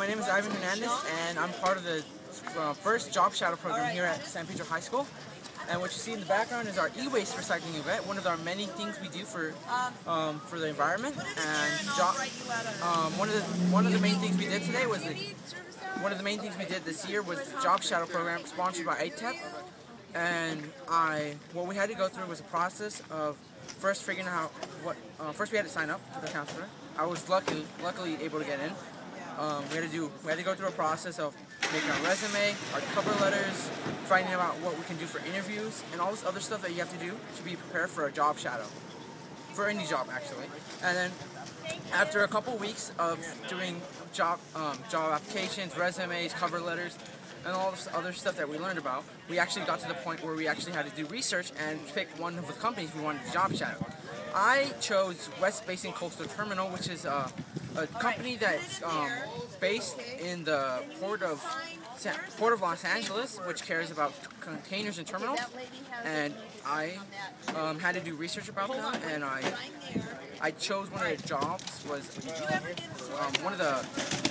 my name is Ivan Hernandez, and I'm part of the uh, first job shadow program here at San Pedro High School. And what you see in the background is our e-waste recycling event, one of our many things we do for um, for the environment. And job, um, one of the one of the main things we did today was the, one of the main things we did this year was the job shadow program sponsored by ITEP. And I what we had to go through was a process of first figuring out what uh, first we had to sign up to the counselor. I was lucky luckily able to get in. Um, we had to do we had to go through a process of making our resume, our cover letters, finding out what we can do for interviews, and all this other stuff that you have to do to be prepared for a job shadow, for any job actually. And then after a couple weeks of doing job um, job applications, resumes, cover letters, and all this other stuff that we learned about, we actually got to the point where we actually had to do research and pick one of the companies we wanted to job shadow. I chose West Basin Coastal Terminal, which is a, a company that's um, based in the port of San, Port of Los Angeles, which cares about containers and terminals. And I um, had to do research about them, and I I chose one of the jobs was um, one of the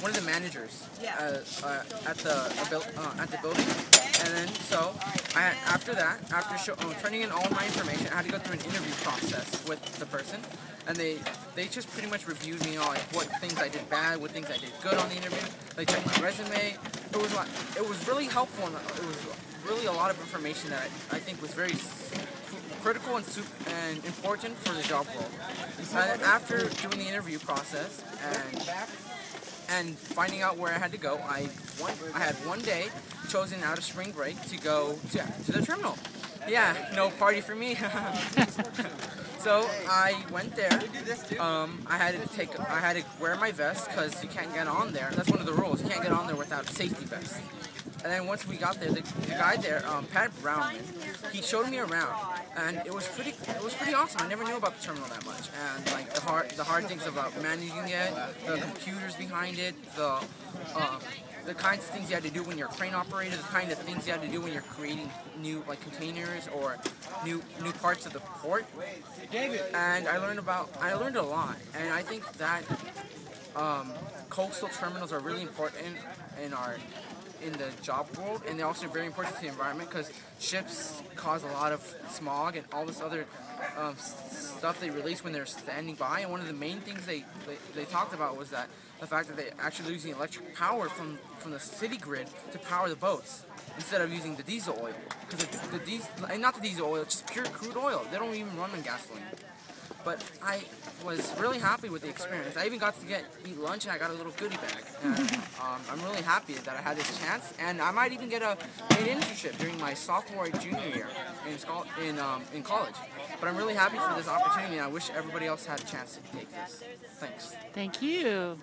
one of the managers uh, uh, at the uh, at the building, and then so I after that after show, um, turning in all my information, I had to go through an interview process with the person, and they they just pretty much reviewed me on like what things I did bad, what things I did good on the interview. They checked my resume. It was like, it was really helpful, and it was really a lot of information that I, I think was very critical and, and important for the job role. And after doing the interview process and and finding out where I had to go, I one, I had one day chosen out of spring break to go to, to the terminal. Yeah, no party for me. so I went there. Um, I had to take I had to wear my vest because you can't get on there. That's one of the rules. You can't get on there without a safety vest. And then once we got there, the, the guy there, um, Pat Brown, he showed me around, and it was pretty, it was pretty awesome. I never knew about the terminal that much, and like the hard, the hard things about managing it, the computers behind it, the, uh, the kinds of things you had to do when you're a crane operator, the kind of things you had to do when you're creating new like containers or new new parts of the port. And I learned about, I learned a lot, and I think that um, coastal terminals are really important in our in the job world, and they're also very important to the environment because ships cause a lot of smog and all this other um, stuff they release when they're standing by. And one of the main things they, they, they talked about was that the fact that they're actually using electric power from, from the city grid to power the boats instead of using the diesel oil. Because the, the diesel, and not the diesel oil, just pure crude oil. They don't even run on gasoline. But I was really happy with the experience. I even got to get eat lunch and I got a little goodie bag. And, um, I'm really happy that I had this chance, and I might even get a paid internship during my sophomore junior year in in um, in college. But I'm really happy for this opportunity, and I wish everybody else had a chance to take this. Thanks. Thank you.